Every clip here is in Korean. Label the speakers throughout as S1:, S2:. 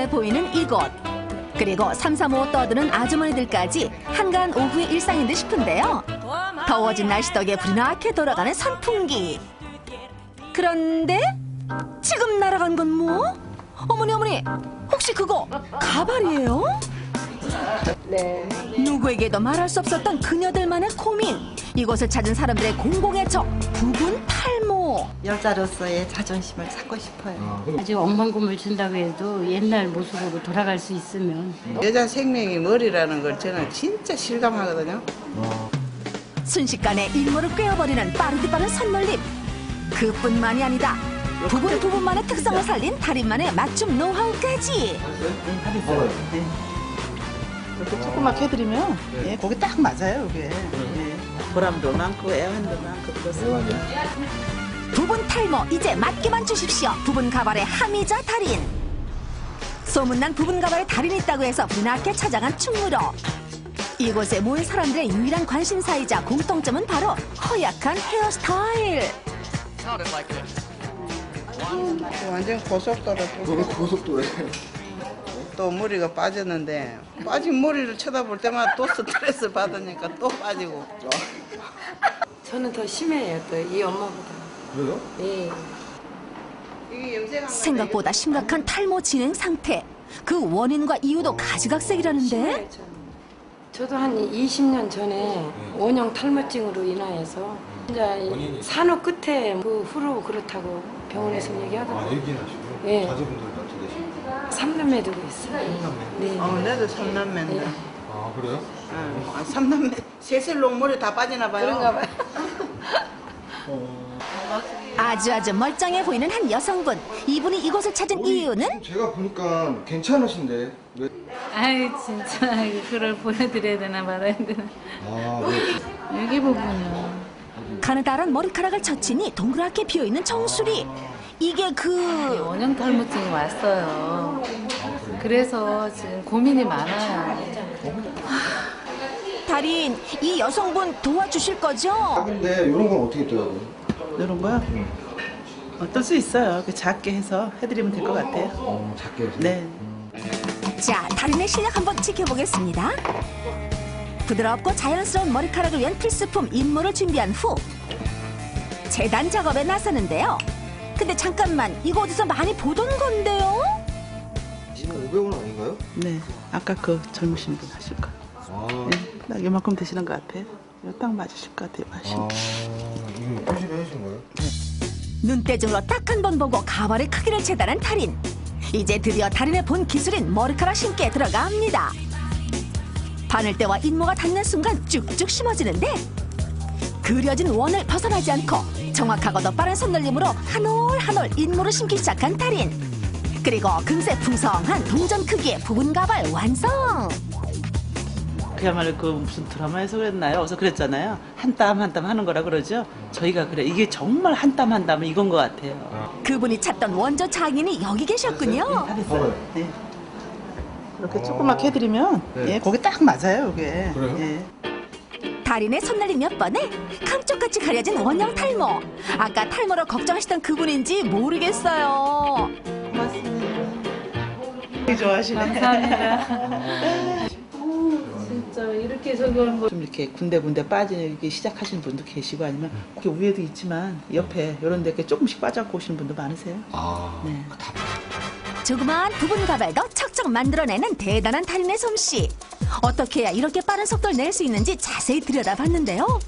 S1: 험해 보이는 이곳. 그리고 삼삼오오 떠드는 아주머니들까지 한가한 오후의 일상인 듯 싶은데요. 더워진 날씨 덕에 불이 나게 돌아가는 선풍기. 그런데 지금 날아간 건 뭐? 어머니 어머니 혹시 그거 가발이에요?
S2: 네.
S1: 누구에게도 말할 수 없었던 그녀들만의 고민. 이곳을 찾은 사람들의 공공의 적 부분 탈 모.
S3: 여자로서의 자존심을 찾고 싶어요.
S2: 아직 억만금을 준다고 해도 옛날 모습으로 돌아갈 수 있으면
S4: 여자 생명이 머리라는 걸 저는 진짜 실감하거든요.
S1: 순식간에 일모를 꿰어버리는 빠르디 빠른 손놀림. 그뿐만이 아니다. 부분 부분만의 특성을 살린 달인만의 맞춤 노하우까지.
S3: 이렇게 조그맣게 해드리면 예, 거기 딱 맞아요, 이게. 예. 보람도 많고 애환도 많고 그렇습니다.
S1: 부분 탈모 이제 맡기만 주십시오. 부분 가발의 함이자 달인. 소문난 부분 가발의 달인이 있다고 해서 분하게 찾아간 충무로. 이곳에 모인 사람들의 유일한 관심사이자 공통점은 바로 허약한 헤어스타일.
S4: 완전 고속도로
S5: 너무 고속도로에
S4: 또 머리가 빠졌는데 빠진 머리를 쳐다볼 때마다 또 스트레스 받으니까 또 빠지고
S6: 저는 더 심해요, 또 이 엄마보다.
S5: 그래요?
S6: 예.
S4: 건데
S1: 생각보다 심각한 탈모 진행 상태. 그 원인과 이유도 가지각색이라는데.
S6: 저도 한 20년 전에 원형 탈모증으로 인하여서 이제 산후 끝에 그 후로 그렇다고 병원에서 얘기하더라고요.
S5: 얘기는 하시고요.
S6: 예.
S5: 자제분들 같이 되시고.
S6: 삼남매 두고 있어요. 네.
S4: 어, 나도 삼남매인데
S5: 아 그래요?
S4: 어, 아, 삼남매 셋을로 머리 다 빠지나 봐요
S6: 그런가 봐요.
S1: 아주 아주 멀쩡해 보이는 한 여성분. 이분이 이곳을 찾은 이유는
S5: 제가 보니까 괜찮으신데 왜?
S7: 아이 진짜 그걸 보여드려야 되나 말아야 되나
S5: 아 네.
S7: 여기 부분요
S1: 가느다란 머리카락을 젖히니 동그랗게 비어있는 정수리. 이게 그
S7: 원형 탈모증이 왔어요 그래서 지금 고민이 많아요
S1: 달인 이 여성분 도와주실 거죠?
S5: 근데 이런 건 어떻게 떠요?
S3: 이런 거요? 어떨 수 있어요. 이렇게 작게 해서 해드리면 될 것 같아요.
S5: 어 작게 해서.
S3: 네.
S1: 자, 달인의 실력 한번 지켜보겠습니다. 부드럽고 자연스러운 머리카락을 위한 필수품 인모를 준비한 후 재단 작업에 나서는데요. 근데 잠깐만, 이거 어디서 많이 보던 건데요?
S5: 500원 아닌가요?
S3: 네. 아까 그 젊으신 분 하실 거.
S5: 아,
S3: 네. 딱 이만큼 되시는 것 같아요. 이거 딱 맞으실 것 같아요. 맛이.
S5: 아 이거 표시를 해주신 거예요?
S1: 눈대중으로 딱 한 번 보고 가발의 크기를 재단한 달인. 이제 드디어 달인의 본 기술인 머리카락 심기에 들어갑니다. 바늘대와 인모가 닿는 순간 쭉쭉 심어지는데 그려진 원을 벗어나지 않고 정확하고도 빠른 손놀림으로 한 올 한 올 인모를 심기 시작한 달인. 그리고 금세 풍성한 동전 크기의 부분 가발 완성.
S3: 그야말로 그 무슨 드라마에서 그랬나요? 어서 그랬잖아요. 한 땀 한 땀 하는 거라 그러죠. 저희가 그래. 이게 정말 한 땀 한 땀은 이건 것 같아요.
S1: 그분이 찾던 원조 장인이 여기 계셨군요.
S3: 다 됐어요. 네. 이렇게 조그맣게 해드리면
S5: 네.
S3: 예, 거기 딱 맞아요. 이게.
S5: 그래요?
S3: 예.
S1: 달인의 손날림 몇 번에 감쪽같이 가려진 원형 탈모. 아까 탈모로 걱정하시던 그분인지 모르겠어요.
S3: 되게 좋아하시네.
S7: 감사합니다 이렇게 저걸
S3: 뭐좀 이렇게 군데군데 빠지기 시작하시는 분도 계시고 아니면 이렇게 위에도 있지만 옆에 이런 데 이렇게 조금씩 빠져갖고 오시는 분도 많으세요.
S5: 아
S3: 네.
S1: 조그마한 부분 가발도 척척 만들어내는 대단한 달인의 솜씨. 어떻게 해야 이렇게 빠른 속도를 낼 수 있는지 자세히 들여다봤는데요.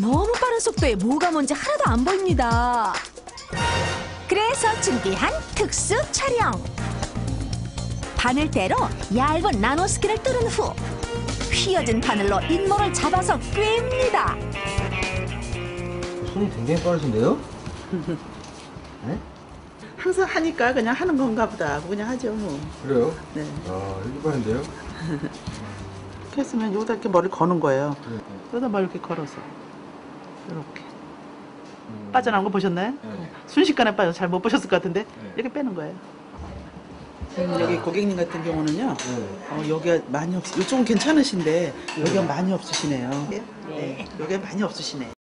S1: 너무 빠른 속도에 뭐가 뭔지 하나도 안 보입니다. 그래서 준비한 특수 촬영. 바늘대로 얇은 나노스키를 뚫은 후 휘어진 바늘로 인모를 잡아서 꿰입니다.
S5: 손이 굉장히 빠르신데요? 네?
S3: 항상 하니까 그냥 하는 건가 보다 하고 그냥 하죠 뭐.
S5: 그래요?
S3: 네.
S5: 아 이렇게 빠른데요?
S3: 이렇게 했으면 여기다 이렇게 머리를 거는 거예요.
S5: 네.
S3: 여기다 머리 이렇게 걸어서 이렇게 빠져나온 거 보셨나요?
S5: 네.
S3: 순식간에 빠져 잘 못 보셨을 것 같은데 이렇게 빼는 거예요. 지금 여기 고객님 같은 경우는요.
S5: 네.
S3: 어, 여기가 많이 없. 이쪽은 괜찮으신데 여기가 많이 없으시네요. 네. 여기가 많이 없으시네.